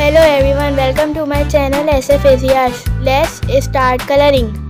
Hello everyone, welcome to my channel SF Let's start coloring.